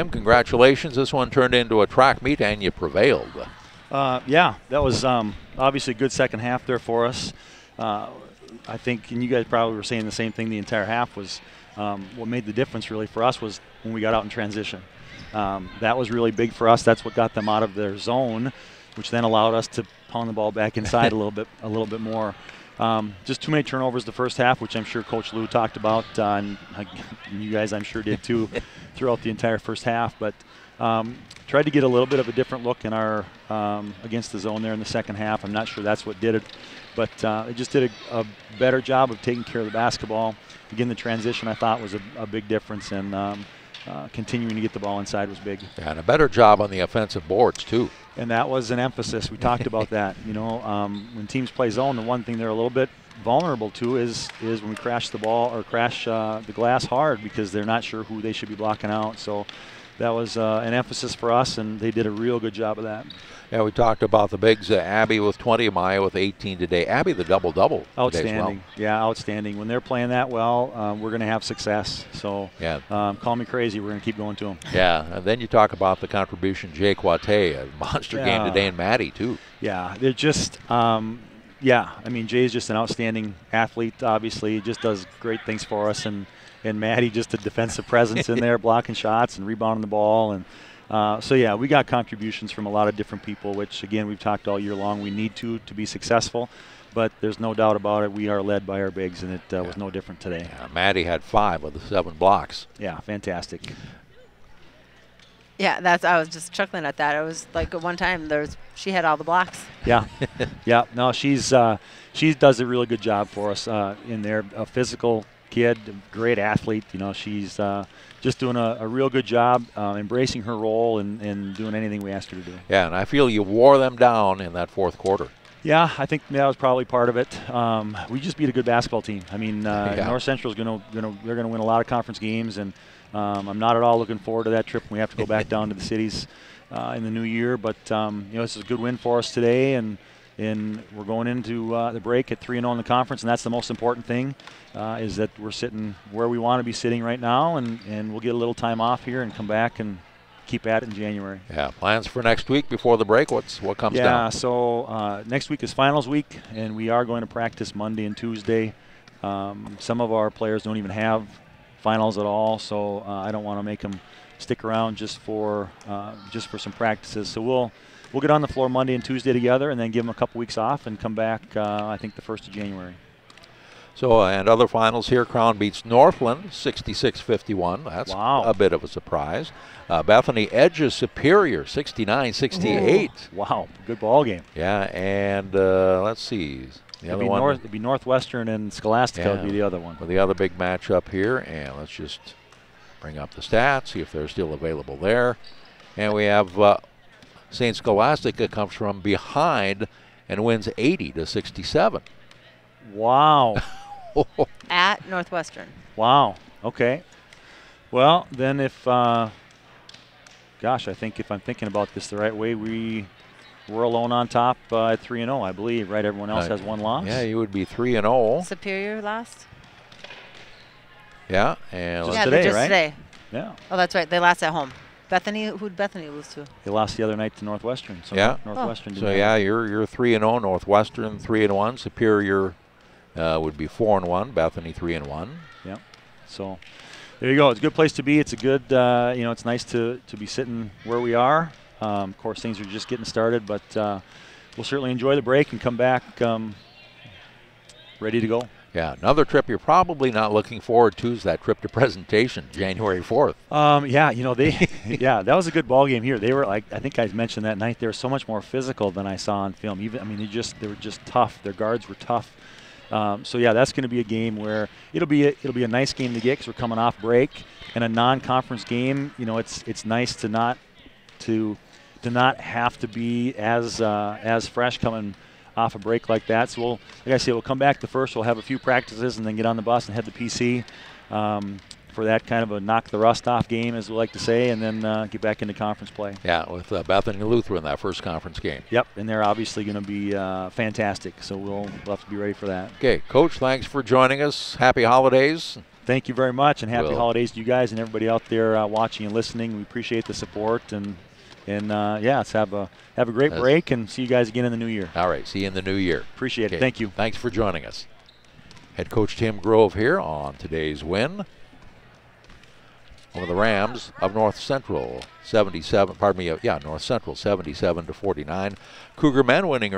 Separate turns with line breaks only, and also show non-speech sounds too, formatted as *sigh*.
Tim, congratulations. This one turned into a track meet and you prevailed.
Uh, yeah, that was um, obviously a good second half there for us. Uh, I think, and you guys probably were saying the same thing the entire half was um, what made the difference really for us was when we got out in transition. Um, that was really big for us. That's what got them out of their zone, which then allowed us to pound the ball back inside a little bit, a little bit more. Um, just too many turnovers the first half, which I'm sure Coach Lou talked about, uh, and, you guys I'm sure did too, *laughs* throughout the entire first half. But um, tried to get a little bit of a different look in our um, against the zone there in the second half. I'm not sure that's what did it, but uh, it just did a, a, better job of taking care of the basketball. Again, the transition I thought was a, a big difference, and um, uh, continuing to get the ball inside was big.
And a better job on the offensive boards too.
And that was an emphasis. We talked about *laughs* that. You know, um, when teams play zone, the one thing they're a little bit vulnerable to is is when we crash the ball or crash uh, the glass hard because they're not sure who they should be blocking out. So that was uh, an emphasis for us, and they did a real good job of that.
Yeah, we talked about the bigs. Uh, Abby with 20, Maya with 18 today. Abby the double double.
Outstanding.
Well.
Yeah, outstanding. When they're playing that well, um, we're going to have success. So
yeah,
um, call me crazy. We're going to keep going to them.
Yeah, and then you talk about the contribution Jay Quate, a monster yeah. game today, and Maddie too.
Yeah, they're just. Um, yeah, I mean Jay's just an outstanding athlete. Obviously, he just does great things for us, and and Maddie just a defensive presence in there, *laughs* blocking shots and rebounding the ball. And uh, so, yeah, we got contributions from a lot of different people, which, again, we've talked all year long. We need to to be successful. But there's no doubt about it. We are led by our bigs, and it uh, yeah. was no different today.
Yeah, Maddie had five of the seven blocks.
Yeah, fantastic.
Yeah, that's. I was just chuckling at that. It was like at one time there's she had all the blocks.
Yeah, *laughs* yeah. No, she's uh, she does a really good job for us uh, in there. A physical kid, great athlete. You know, she's uh, just doing a, a, real good job, uh, embracing her role and, and doing anything we asked her to do.
Yeah, and I feel you wore them down in that fourth quarter.
Yeah, I think that was probably part of it. Um, we just beat a good basketball team. I mean, uh, yeah. North Central is going to, they're going to win a lot of conference games, and um, I'm not at all looking forward to that trip. We have to go back *laughs* down to the cities uh, in the new year, but um, you know, this is a good win for us today, and and we're going into uh, the break at 3 and 0 in the conference, and that's the most important thing uh, is that we're sitting where we want to be sitting right now, and, and we'll get a little time off here and come back and keep at it in January.
Yeah, plans for next week before the break. What's what comes
yeah,
down?
Yeah, so uh, next week is finals week, and we are going to practice Monday and Tuesday. Um, some of our players don't even have finals at all, so uh, I don't want to make them stick around just for uh, just for some practices. So we'll we'll get on the floor Monday and Tuesday together, and then give them a couple weeks off and come back. Uh, I think the first of January.
So, and other finals here, Crown beats Northland 66-51. That's
wow.
a bit of a surprise. Uh, Bethany edges Superior 69-68.
Wow, good ball game.
Yeah, and uh, let's see.
The it'd, be North, it'd be Northwestern and Scholastica
yeah,
would be the other one.
Well, the other big matchup here, and let's just bring up the stats, see if they're still available there. And we have uh, St. Scholastica comes from behind and wins 80 to 67.
Wow. *laughs* *laughs*
At Northwestern.
Wow. Okay. Well, then if, uh, gosh, I think if I'm thinking about this the right way, we we're alone on top uh, at three and zero, oh, I believe. Right? Everyone else uh, has one loss.
Yeah, you would be three and zero.
Oh. Superior last.
Yeah, and
just yeah,
today,
just
right?
Today.
Yeah.
Oh, that's right. They lost at home. Bethany, who'd Bethany lose to?
They lost the other night to Northwestern. So
yeah.
Northwestern.
Oh. So yeah, you're you're three and zero. Northwestern three and one. Superior uh, would be four and one. Bethany three and one.
Yeah. So there you go. It's a good place to be. It's a good. Uh, you know, it's nice to to be sitting where we are. Um, of course, things are just getting started, but uh, we'll certainly enjoy the break and come back um, ready to go.
Yeah, another trip you're probably not looking forward to is that trip to Presentation, January 4th.
Um, yeah, you know they, *laughs* yeah, that was a good ball game here. They were like, I think I mentioned that night they were so much more physical than I saw on film. Even, I mean, they just they were just tough. Their guards were tough. Um, so yeah, that's going to be a game where it'll be a, it'll be a nice game to get because we're coming off break and a non-conference game. You know, it's it's nice to not to to not have to be as uh, as fresh coming off a break like that. So we'll, like I say, we'll come back the first. We'll have a few practices and then get on the bus and head to PC um, for that kind of a knock the rust off game, as we like to say, and then uh, get back into conference play.
Yeah, with uh, Bethany Lutheran in that first conference game.
Yep, and they're obviously going to be uh, fantastic. So we'll, we'll have to be ready for that.
Okay, Coach, thanks for joining us. Happy holidays.
thank you very much, and happy holidays to you guys and everybody out there uh, watching and listening. We appreciate the support, and and uh, yeah, let's have a have a great
That's-
break, and see you guys again in the new year.
All right, see you in the new year.
Appreciate it. Thank you.
Thanks for joining us. Head coach Tim Grove here on today's win over the Rams of North Central, 77. Pardon me, yeah, North Central, 77 to 49. Cougar men winning.